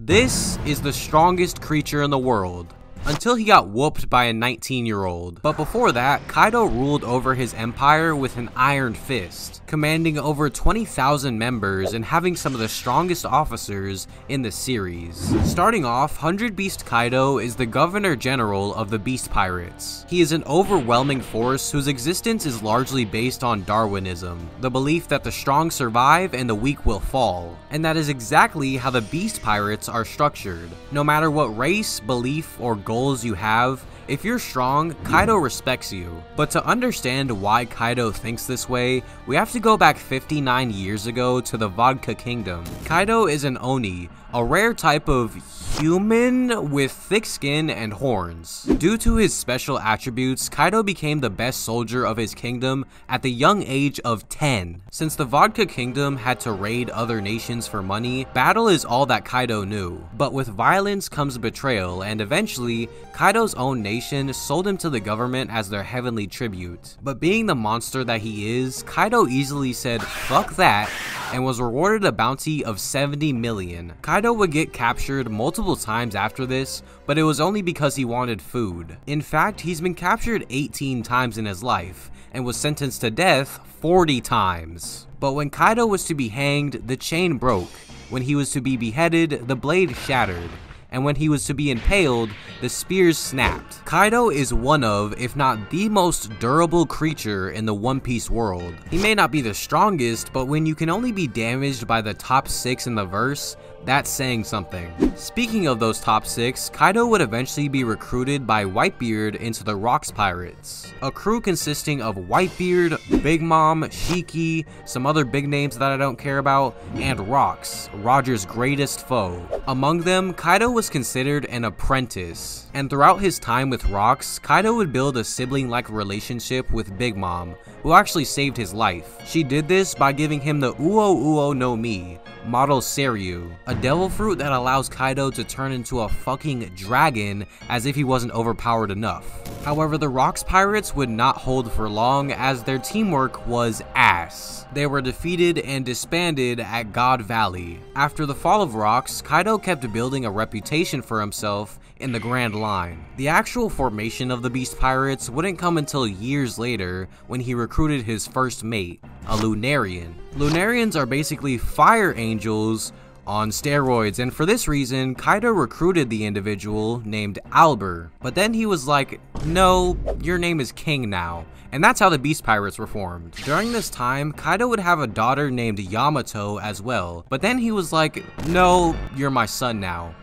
This is the strongest creature in the world, until he got whooped by a 19 year old. But before that, Kaido ruled over his empire with an iron fist, commanding over 20,000 members and having some of the strongest officers in the series. Starting off, 100 Beast Kaido is the Governor General of the Beast Pirates. He is an overwhelming force whose existence is largely based on Darwinism, the belief that the strong survive and the weak will fall, and that is exactly how the Beast Pirates are structured. No matter what race, belief, or goals you have, if you're strong, Kaido respects you. But to understand why Kaido thinks this way, we have to go back 59 years ago to the Vodka Kingdom. Kaido is an Oni, a rare type of human with thick skin and horns. Due to his special attributes, Kaido became the best soldier of his kingdom at the young age of 10. Since the Vodka Kingdom had to raid other nations for money, battle is all that Kaido knew. But with violence comes betrayal, and eventually, Kaido's own nation sold him to the government as their heavenly tribute. But being the monster that he is, Kaido easily said, fuck that, and was rewarded a bounty of 70 million. Kaido would get captured multiple times after this, but it was only because he wanted food. In fact, he's been captured 18 times in his life, and was sentenced to death 40 times. But when Kaido was to be hanged, the chain broke. When he was to be beheaded, the blade shattered and when he was to be impaled, the spears snapped. Kaido is one of, if not the most durable creature in the One Piece world. He may not be the strongest, but when you can only be damaged by the top 6 in the verse, that's saying something. Speaking of those top 6, Kaido would eventually be recruited by Whitebeard into the Rocks Pirates, a crew consisting of Whitebeard, Big Mom, Shiki, some other big names that I don't care about, and Rocks, Roger's greatest foe. Among them, Kaido was considered an apprentice, and throughout his time with Rocks, Kaido would build a sibling-like relationship with Big Mom, who actually saved his life. She did this by giving him the Uo Uo no Mi, model Seiryu, a devil fruit that allows Kaido to turn into a fucking dragon as if he wasn't overpowered enough. However, the Rocks Pirates would not hold for long as their teamwork was ass. They were defeated and disbanded at God Valley. After the fall of Rocks, Kaido kept building a reputation for himself in the Grand Line. The actual formation of the Beast Pirates wouldn't come until years later when he recruited his first mate, a Lunarian. Lunarians are basically fire angels on steroids, and for this reason, Kaido recruited the individual named Alber. But then he was like, no, your name is King now. And that's how the Beast Pirates were formed. During this time, Kaido would have a daughter named Yamato as well. But then he was like, no, you're my son now.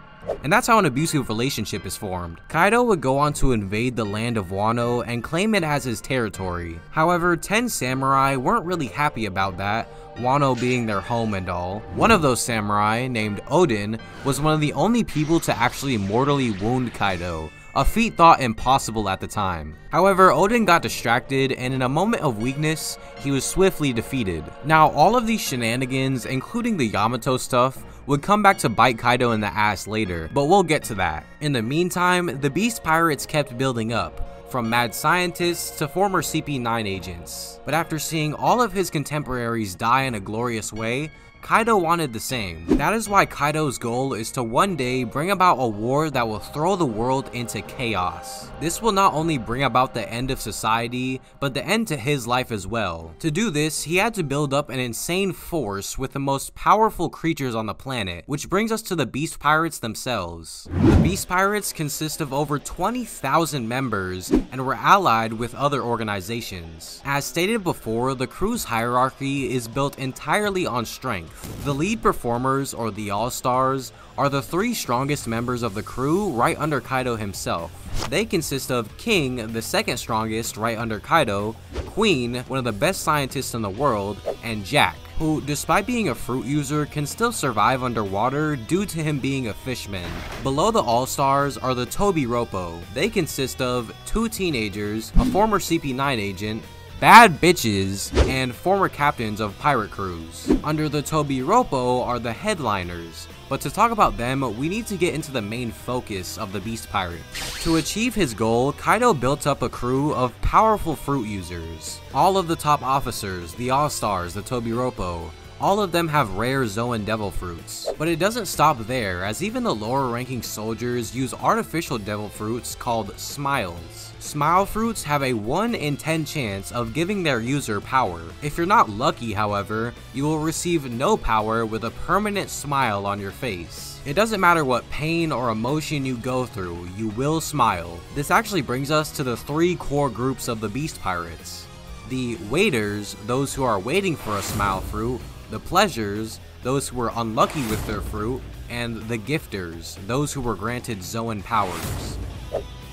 And that's how an abusive relationship is formed. Kaido would go on to invade the land of Wano and claim it as his territory. However, 10 samurai weren't really happy about that, Wano being their home and all. One of those samurai, named Oden, was one of the only people to actually mortally wound Kaido, a feat thought impossible at the time. However, Oden got distracted and in a moment of weakness, he was swiftly defeated. Now, all of these shenanigans, including the Yamato stuff, would come back to bite Kaido in the ass later, but we'll get to that. In the meantime, the Beast Pirates kept building up, from mad scientists to former CP9 agents. But after seeing all of his contemporaries die in a glorious way, Kaido wanted the same. That is why Kaido's goal is to one day bring about a war that will throw the world into chaos. This will not only bring about the end of society, but the end to his life as well. To do this, he had to build up an insane force with the most powerful creatures on the planet, which brings us to the Beast Pirates themselves. The Beast Pirates consist of over 20,000 members and were allied with other organizations. As stated before, the crew's hierarchy is built entirely on strength. The lead performers, or the All-Stars, are the three strongest members of the crew right under Kaido himself. They consist of King, the second strongest right under Kaido, Queen, one of the best scientists in the world, and Jack, who, despite being a fruit user, can still survive underwater due to him being a fishman. Below the All-Stars are the Tobi Roppo. They consist of two teenagers, a former CP9 agent, bad bitches, and former captains of pirate crews. Under the Tobi Roppo are the headliners, but to talk about them, we need to get into the main focus of the Beast Pirate. To achieve his goal, Kaido built up a crew of powerful fruit users. All of the top officers, the All-Stars, the Tobi Roppo, all of them have rare Zoan Devil Fruits. But it doesn't stop there, as even the lower ranking soldiers use artificial Devil Fruits called Smiles. Smile Fruits have a 1 in 10 chance of giving their user power. If you're not lucky, however, you will receive no power with a permanent smile on your face. It doesn't matter what pain or emotion you go through, you will smile. This actually brings us to the three core groups of the Beast Pirates. The Waiters, those who are waiting for a Smile Fruit, the Pleasures, those who were unlucky with their fruit, and the Gifters, those who were granted Zoan powers.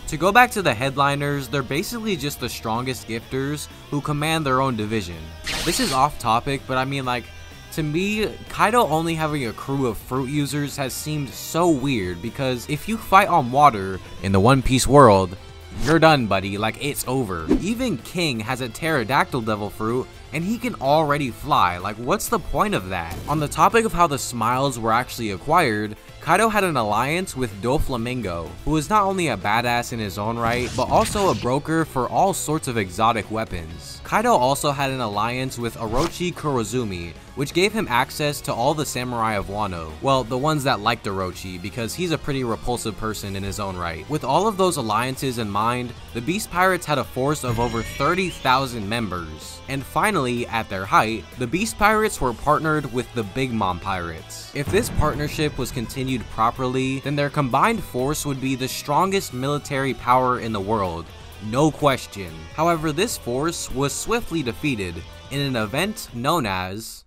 To go back to the headliners, they're basically just the strongest gifters who command their own division. This is off topic, but I mean like, to me, Kaido only having a crew of fruit users has seemed so weird because if you fight on water in the One Piece world, you're done buddy, like it's over. Even King has a pterodactyl devil fruit and he can already fly, like what's the point of that? On the topic of how the smiles were actually acquired, Kaido had an alliance with Doflamingo, who is not only a badass in his own right, but also a broker for all sorts of exotic weapons. Kaido also had an alliance with Orochi Kurozumi, which gave him access to all the samurai of Wano. Well, the ones that liked Orochi, because he's a pretty repulsive person in his own right. With all of those alliances in mind, the Beast Pirates had a force of over 30,000 members. And finally, at their height, the Beast Pirates were partnered with the Big Mom Pirates. If this partnership was continued properly, then their combined force would be the strongest military power in the world, no question. However, this force was swiftly defeated in an event known as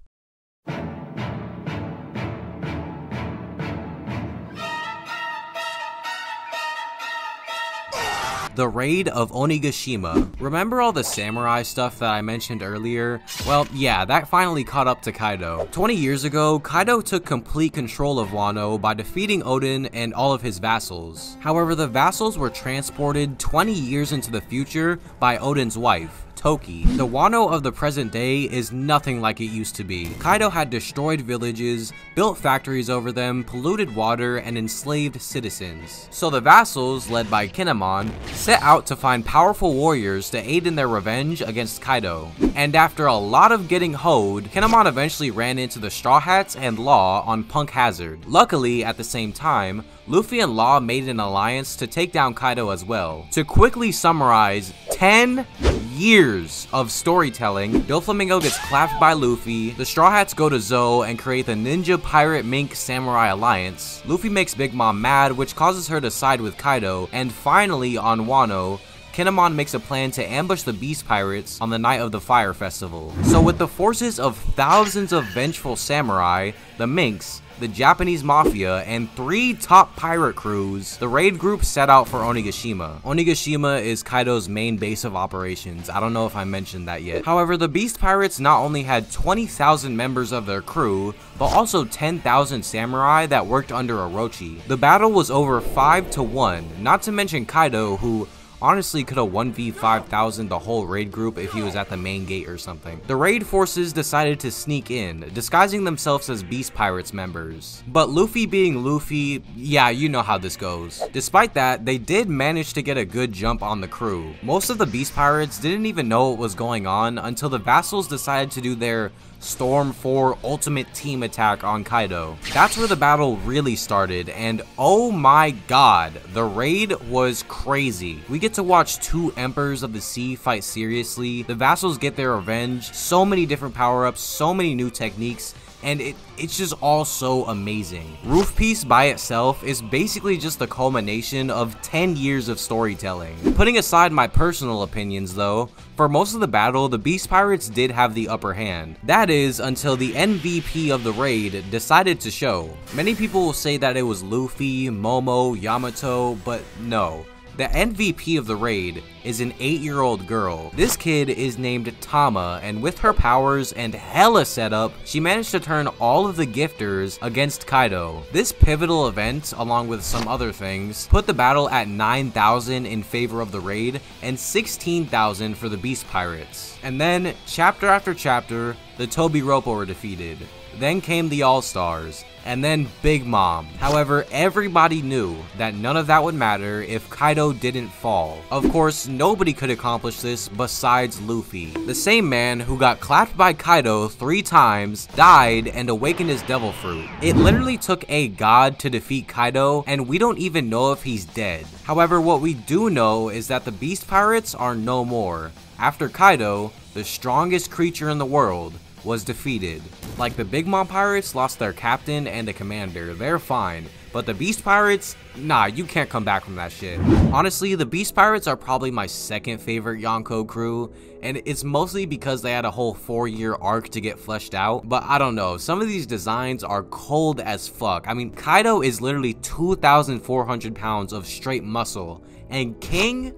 the raid of Onigashima. Remember all the samurai stuff that I mentioned earlier? Well, yeah, that finally caught up to Kaido. 20 years ago, Kaido took complete control of Wano by defeating Oden and all of his vassals. However, the vassals were transported 20 years into the future by Oden's wife, Toki. The Wano of the present day is nothing like it used to be. Kaido had destroyed villages, built factories over them, polluted water, and enslaved citizens. So the vassals, led by Kinemon, set out to find powerful warriors to aid in their revenge against Kaido. And after a lot of getting hoed, Kinemon eventually ran into the Straw Hats and Law on Punk Hazard. Luckily, at the same time, Luffy and Law made an alliance to take down Kaido as well. To quickly summarize, 10 years of storytelling, Doflamingo gets clapped by Luffy, the Straw Hats go to Zou and create the Ninja Pirate Mink Samurai Alliance, Luffy makes Big Mom mad which causes her to side with Kaido, and finally on Wano, Kinemon makes a plan to ambush the Beast Pirates on the night of the Fire Festival. So with the forces of thousands of vengeful samurai, the Minks, the Japanese Mafia, and three top pirate crews, the raid group set out for Onigashima. Onigashima is Kaido's main base of operations. I don't know if I mentioned that yet. However, the Beast Pirates not only had 20,000 members of their crew, but also 10,000 samurai that worked under Orochi. The battle was over 5 to 1, not to mention Kaido, who honestly could have 1v5000 the whole raid group if he was at the main gate or something. The raid forces decided to sneak in, disguising themselves as Beast Pirates members. But Luffy being Luffy, yeah, you know how this goes. Despite that, they did manage to get a good jump on the crew. Most of the Beast Pirates didn't even know what was going on until the vassals decided to do their Storm 4 Ultimate Team Attack on Kaido. That's where the battle really started, and oh my god, the raid was crazy. We get to watch two Emperors of the Sea fight seriously, the vassals get their revenge, so many different power-ups, so many new techniques, and it, it's just all so amazing. Roof Piece by itself is basically just the culmination of 10 years of storytelling. Putting aside my personal opinions though, for most of the battle, the Beast Pirates did have the upper hand. That is, until the MVP of the raid decided to show. Many people will say that it was Luffy, Momo, Yamato, but no. The MVP of the raid is an 8-year-old girl. This kid is named Tama, and with her powers and hella setup, she managed to turn all of the gifters against Kaido. This pivotal event, along with some other things, put the battle at 9,000 in favor of the raid and 16,000 for the Beast Pirates. And then, chapter after chapter, the Tobi Roppo were defeated. Then came the All-Stars, and then Big Mom. However, everybody knew that none of that would matter if Kaido didn't fall. Of course, nobody could accomplish this besides Luffy. The same man who got clapped by Kaido three times, died, and awakened his devil fruit. It literally took a god to defeat Kaido, and we don't even know if he's dead. However, what we do know is that the Beast Pirates are no more. After Kaido, the strongest creature in the world, was defeated. Like the Big Mom Pirates lost their captain and the commander, they're fine. But the Beast Pirates, nah, you can't come back from that shit. Honestly, the Beast Pirates are probably my second favorite Yonko crew, and it's mostly because they had a whole 4 year arc to get fleshed out, but I don't know, some of these designs are cold as fuck. I mean, Kaido is literally 2,400 pounds of straight muscle, and King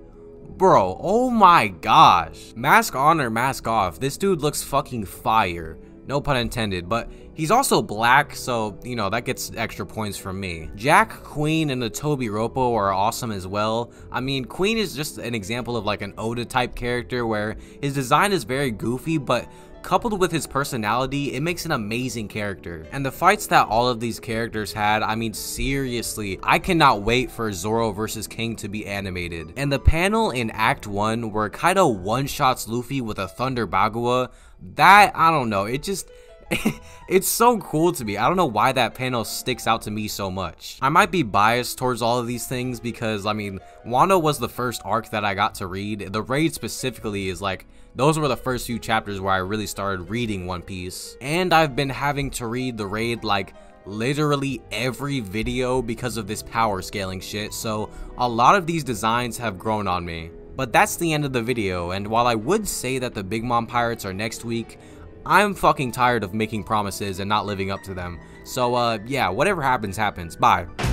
Bro, oh my gosh. Mask on or mask off, this dude looks fucking fire. No pun intended, but he's also black, so, you know, that gets extra points from me. Jack, Queen, and the Tobiroppo are awesome as well. I mean, Queen is just an example of like an Oda type character where his design is very goofy, but Coupled with his personality, it makes an amazing character. And the fights that all of these characters had, I mean seriously, I cannot wait for Zoro versus King to be animated. And the panel in Act 1 where Kaido one-shots Luffy with a Thunder Bagua, that, I don't know, it just... it's so cool to me. I don't know why that panel sticks out to me so much. I might be biased towards all of these things because, I mean, Wano was the first arc that I got to read. The raid specifically is like those were the first few chapters where I really started reading One Piece. And I've been having to read the raid like literally every video because of this power scaling shit, so a lot of these designs have grown on me. But that's the end of the video, and while I would say that the Big Mom Pirates are next week, I'm fucking tired of making promises and not living up to them. So uh, yeah, whatever happens, happens. Bye.